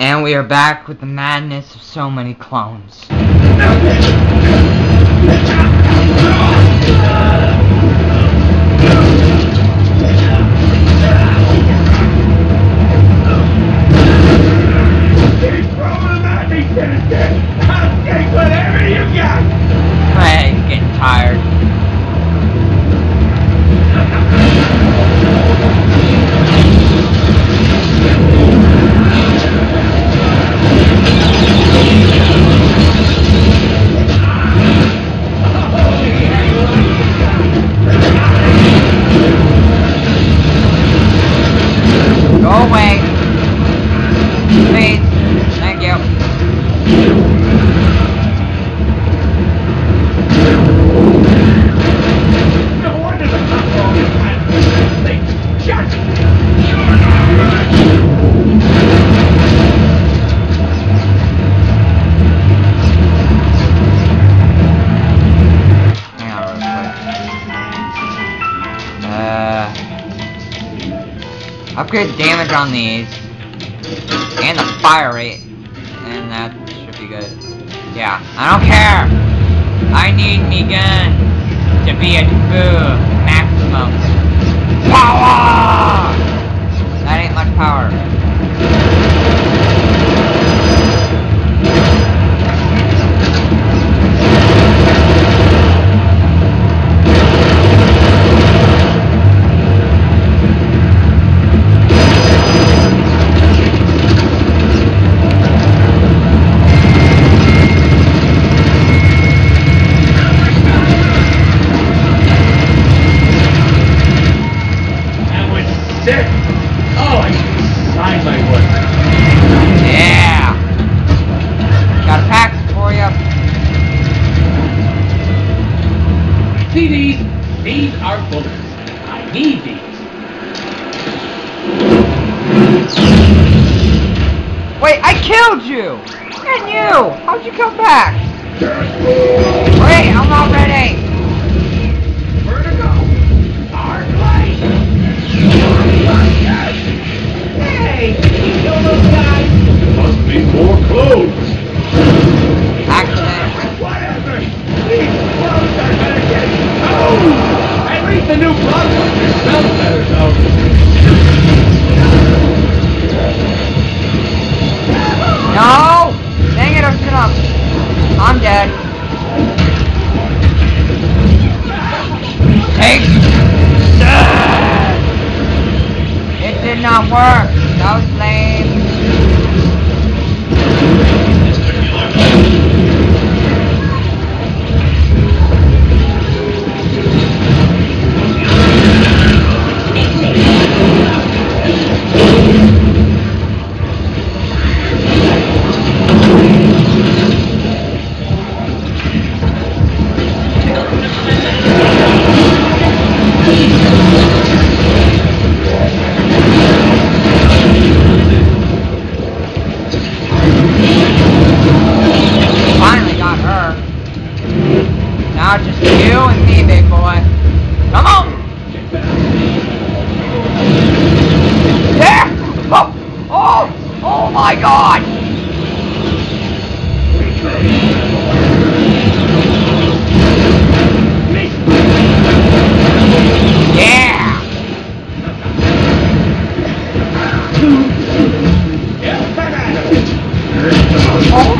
And we are back with the madness of so many clones. Hey, getting tired. Upgrade damage on these. And the fire rate. And that should be good. Yeah, I don't care! I need me gun to be at full maximum power! That ain't much power. Killed you! And you! How'd you come back? Wait, I'm not ready! Where to go? Our place! Hey, you kill those guys? Must be more clones. Accident. Whatever. These clones are gonna get old. At least the new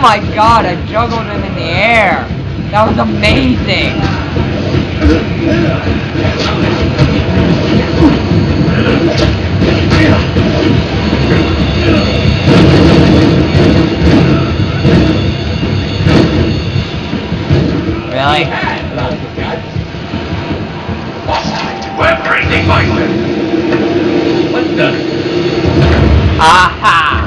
my god, I juggled him in the air. That was amazing. Really? We're breathing my whip. The... Aha!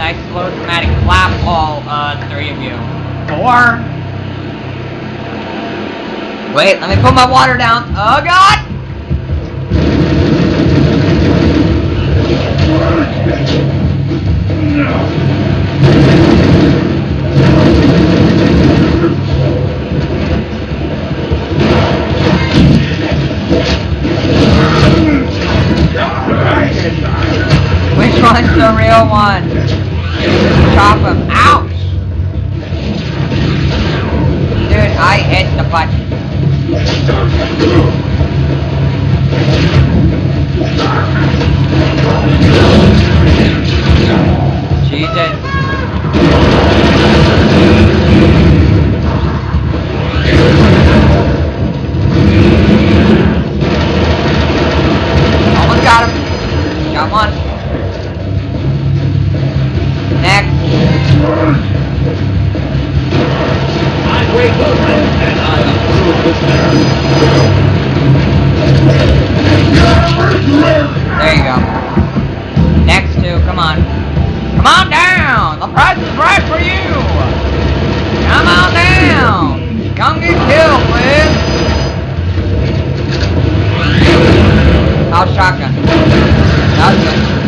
Nice slow dramatic clap, all uh, three of you. Four. Wait, let me put my water down. Oh god! Which one's the real one? Chop him out! Dude, I hit the button. Jesus. Thank you. There you go. Next two, come on. Come on down! The price is right for you! Come on down! Come get killed, please! Shotgun? That good.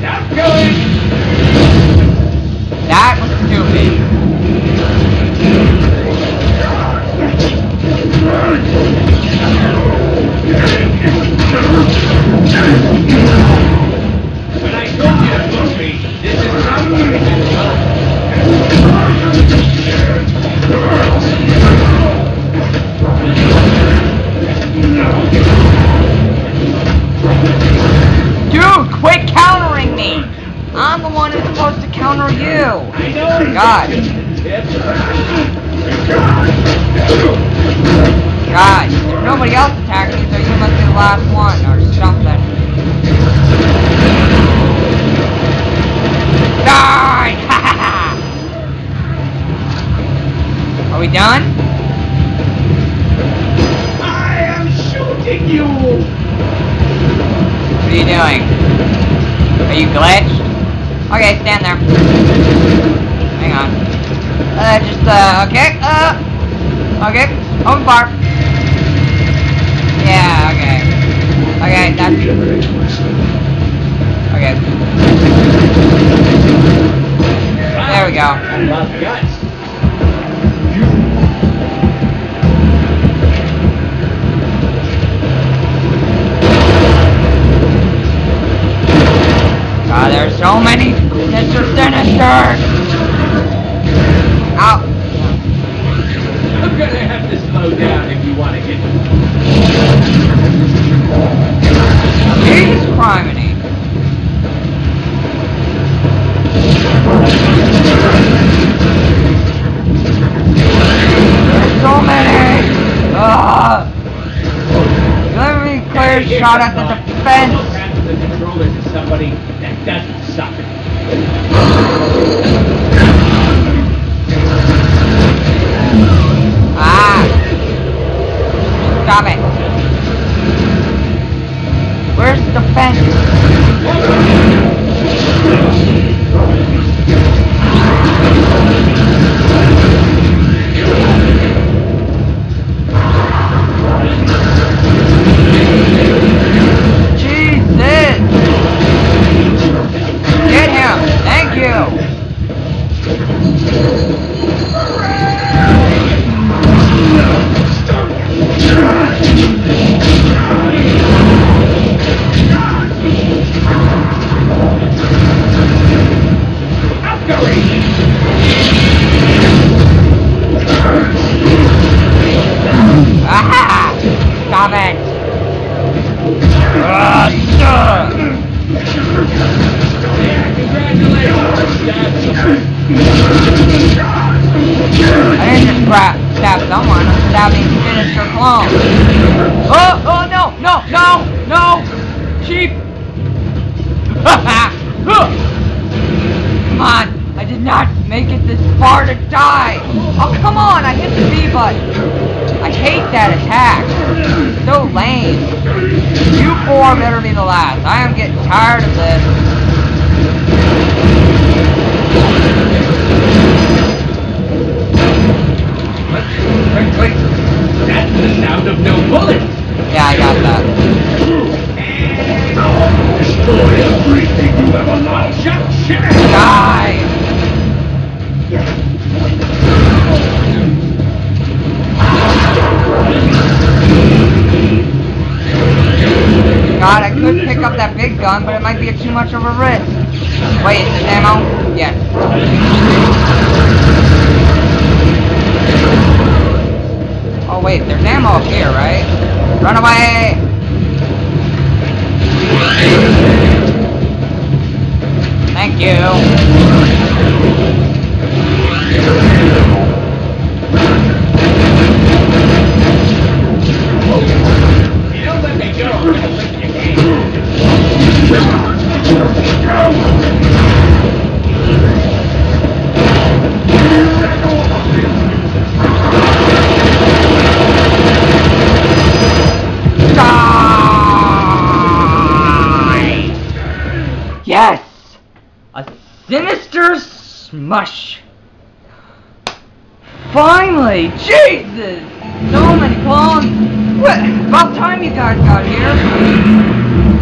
For here? God. God, if nobody else me, so you must be the last one, or something. Die! Ha ha ha! Are we done? I am shooting you! What are you doing? Are you glitched? Okay, stand there. Hang on. Uh, just, uh, okay, uh, okay, open bar. Yeah, okay. Okay, that's, okay. There we go. I love guts. God, there's so many Mr. Sinister! Ow. I'm gonna have to slow down if you want to get Jesus criminy. So many! Ugh! Let me clear Here, shot at the defense! Almost the controller to somebody that doesn't suck. I hate that attack. So lame. You four better be the last. I am getting tired of this. Gun, but it might be too much of a risk. Wait, is this ammo? Yes. Oh wait, there's ammo up here, right? Run away! Thank you. You smush! Finally! Jesus! So many clones! What? About time you guys got here!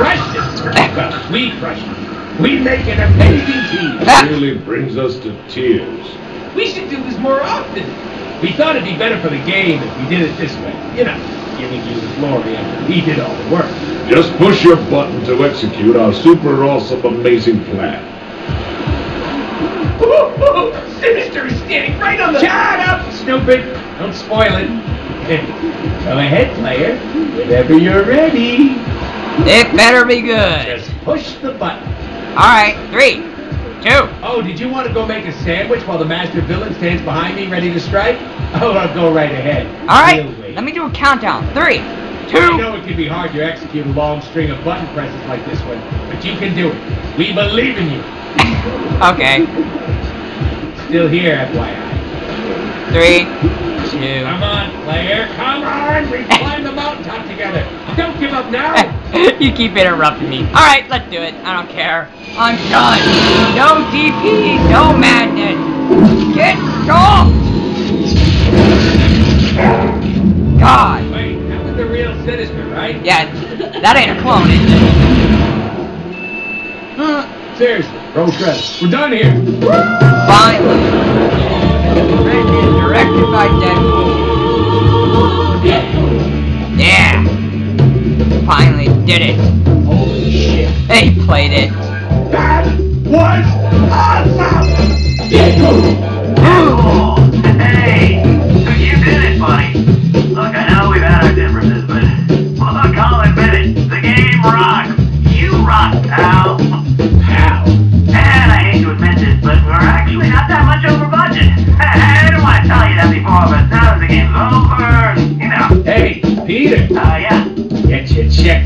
Crushed it. Well, we crushed it. We make an amazing team. It really brings us to tears. We should do this more often. We thought it'd be better for the game if we did it this way. You know, giving you the glory after we did all the work. Just push your button to execute our super awesome amazing plan. Sinister is standing right on the. Shut up, stupid! Don't spoil it. Go ahead, player. Whenever you're ready, It better be good! just push the button. Alright, three, two, Oh, did you want to go make a sandwich while the master villain stands behind me ready to strike? Oh, I'll go right ahead. Alright, let me do a countdown. Three, two. I know it can be hard to execute a long string of button presses like this one, but you can do it. We believe in you. okay. Still here, FYI. Three, two. Come on, player. Come on. We climb the mountaintop together. Don't give up now. you keep interrupting me. Alright, let's do it. I don't care. I'm done. No DP, no madness. Get stopped! God. Wait, that was the real Sinister, right? Yeah, that ain't a clone, is it? Hmm, Seriously, roll credits. We're done here. Finally. Written directed by Deadpool. Yeah. Finally did it. Holy shit. They played it. That was awesome. Hey,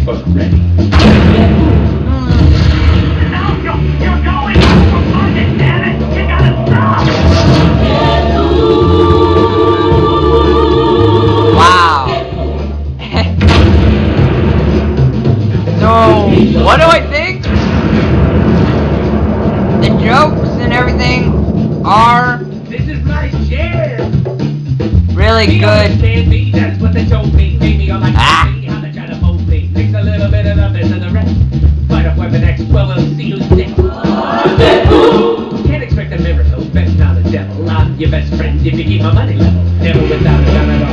checkbook ready.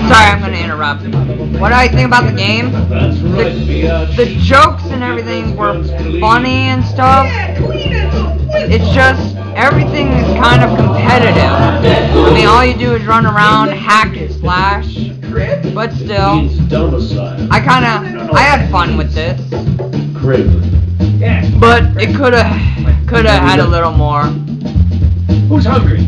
Sorry, I'm gonna interrupt. What do I think about the game? The, the jokes and everything were funny and stuff. It's just everything is kind of competitive. I mean, all you do is run around, hack and slash. But still, I kind of I had fun with this. But it could have could have had a little more. Who's hungry?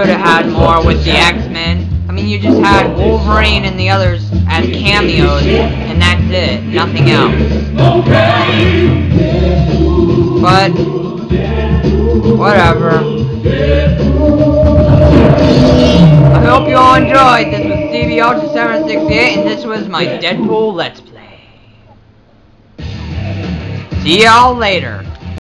Could have had more with the X-Men. I mean, you just had Wolverine and the others as cameos, and that's it. Nothing else. But whatever. I hope you all enjoyed. This was CB Ultra 768, and this was my Deadpool Let's Play. See y'all later.